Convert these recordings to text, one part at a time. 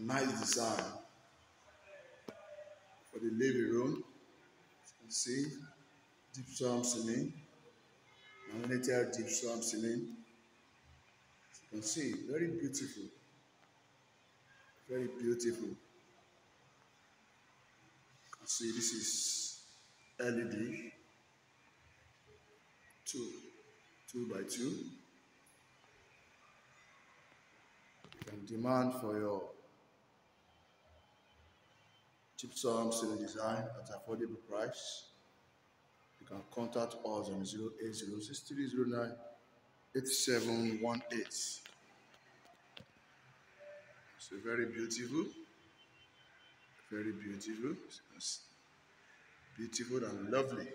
nice design for the living room. You see gypsum ceiling, laminated gypsum ceiling. You can see very beautiful, very beautiful. You can see this is LED two, two by two. You can demand for your gypsum ceiling design at affordable price. You can contact us on 0806309 8718. So very beautiful, very beautiful, It's beautiful and lovely.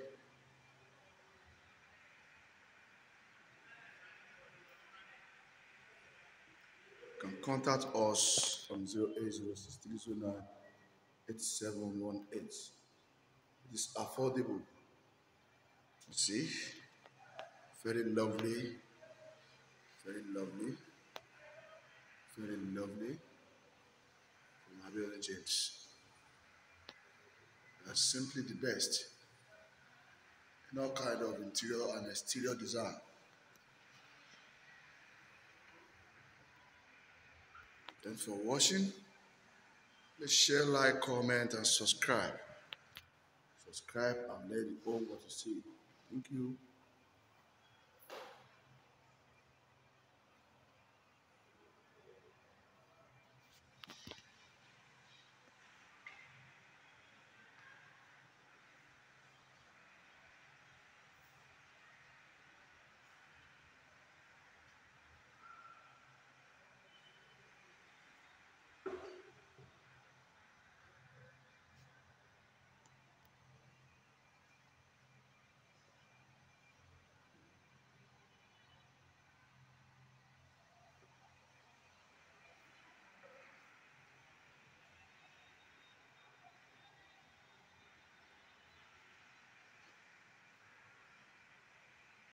You can contact us on 0806309 8718. It is affordable. You see, very lovely, very lovely, very lovely from Abiodun James. That's simply the best in all kind of interior and exterior design. Thanks for watching. Please share, like, comment, and subscribe. Subscribe and let it know what you see. Thank you.